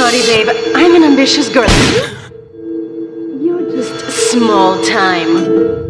sorry, babe. I'm an ambitious girl. You're just small time.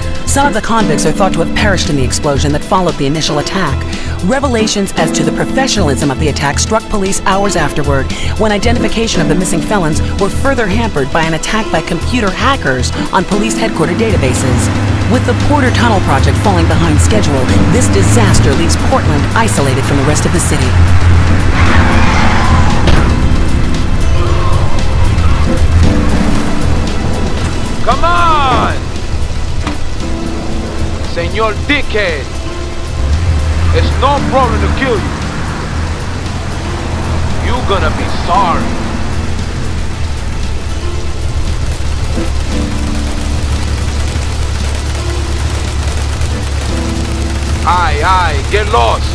Some of the convicts are thought to have perished in the explosion that followed the initial attack. Revelations as to the professionalism of the attack struck police hours afterward, when identification of the missing felons were further hampered by an attack by computer hackers on police headquarters databases. With the Porter Tunnel project falling behind schedule, this disaster leaves Portland isolated from the rest of the city. you're a dickhead. It's no problem to kill you. You're gonna be sorry. Aye, aye, get lost.